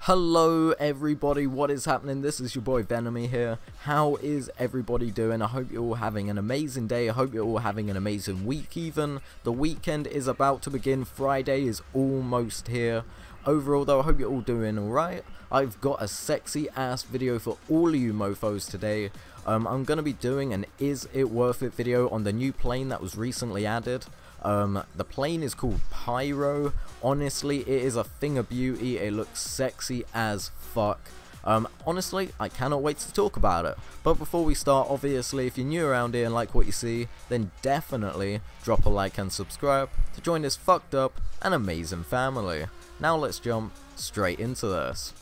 Hello everybody, what is happening? This is your boy Venemie here. How is everybody doing? I hope you're all having an amazing day. I hope you're all having an amazing week even. The weekend is about to begin. Friday is almost here. Overall though, I hope you're all doing alright. I've got a sexy ass video for all of you mofos today. Um, I'm going to be doing an is it worth it video on the new plane that was recently added. Um, the plane is called Pyro. Honestly, it is a thing of beauty. It looks sexy as fuck. Um, honestly, I cannot wait to talk about it. But before we start, obviously, if you're new around here and like what you see, then definitely drop a like and subscribe to join this fucked up and amazing family. Now let's jump straight into this.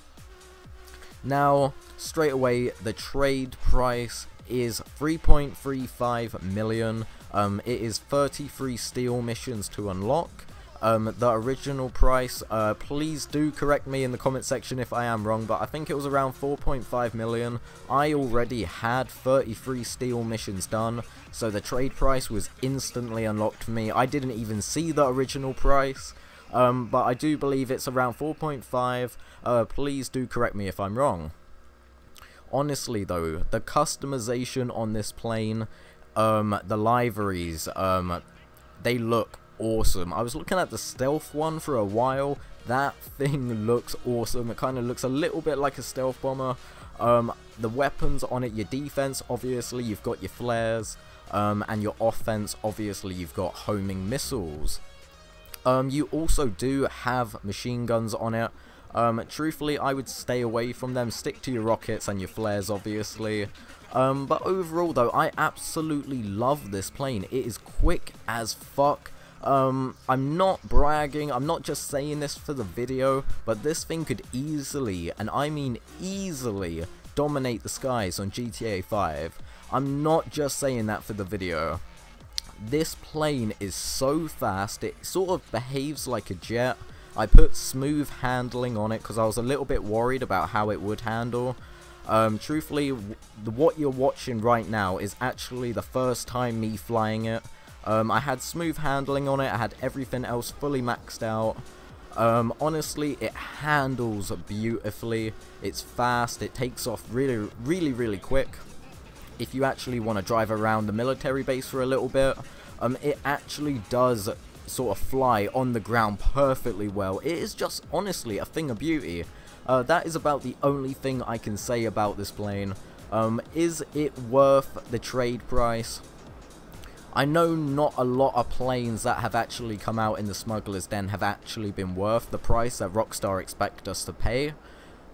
Now, straight away, the trade price is 3.35 million. Um, it is 33 steal missions to unlock. Um, the original price, uh, please do correct me in the comment section if I am wrong, but I think it was around 4.5 million. I already had 33 steal missions done, so the trade price was instantly unlocked for me. I didn't even see the original price, um, but I do believe it's around 4.5. Uh, please do correct me if I'm wrong. Honestly though, the customization on this plane, um, the liveries, um, they look awesome. I was looking at the stealth one for a while. That thing looks awesome. It kind of looks a little bit like a stealth bomber. Um, the weapons on it, your defense, obviously, you've got your flares. Um, and your offense, obviously, you've got homing missiles. Um, you also do have machine guns on it. Um, truthfully, I would stay away from them. Stick to your rockets and your flares, obviously. Um, but overall, though, I absolutely love this plane. It is quick as fuck. Um, I'm not bragging, I'm not just saying this for the video, but this thing could easily, and I mean easily, dominate the skies on GTA 5. I'm not just saying that for the video. This plane is so fast, it sort of behaves like a jet, I put smooth handling on it because I was a little bit worried about how it would handle. Um, truthfully, what you're watching right now is actually the first time me flying it. Um, I had smooth handling on it, I had everything else fully maxed out. Um, honestly, it handles beautifully, it's fast, it takes off really, really, really quick. If you actually want to drive around the military base for a little bit, um, it actually does sort of fly on the ground perfectly well. It is just honestly a thing of beauty. Uh, that is about the only thing I can say about this plane. Um, is it worth the trade price? I know not a lot of planes that have actually come out in the Smuggler's Den have actually been worth the price that Rockstar expect us to pay.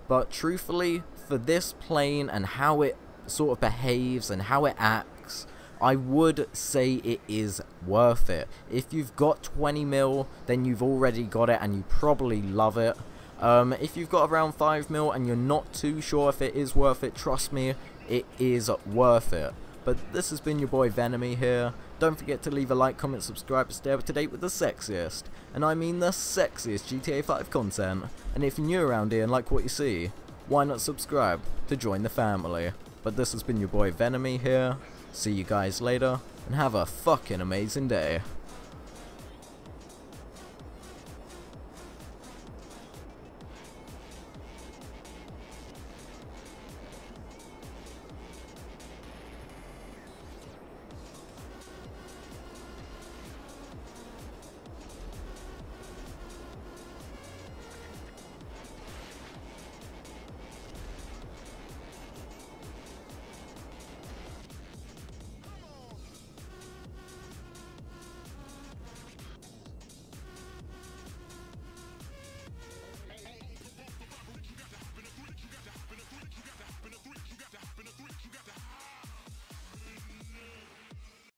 But truthfully, for this plane and how it sort of behaves and how it acts, I would say it is worth it. If you've got 20 mil, then you've already got it and you probably love it. Um, if you've got around 5 mil and you're not too sure if it is worth it, trust me, it is worth it. But this has been your boy Venemie here. Don't forget to leave a like, comment, subscribe stay up to date with the sexiest, and I mean the sexiest GTA 5 content. And if you're new around here and like what you see, why not subscribe to join the family? But this has been your boy Venemie here. See you guys later, and have a fucking amazing day.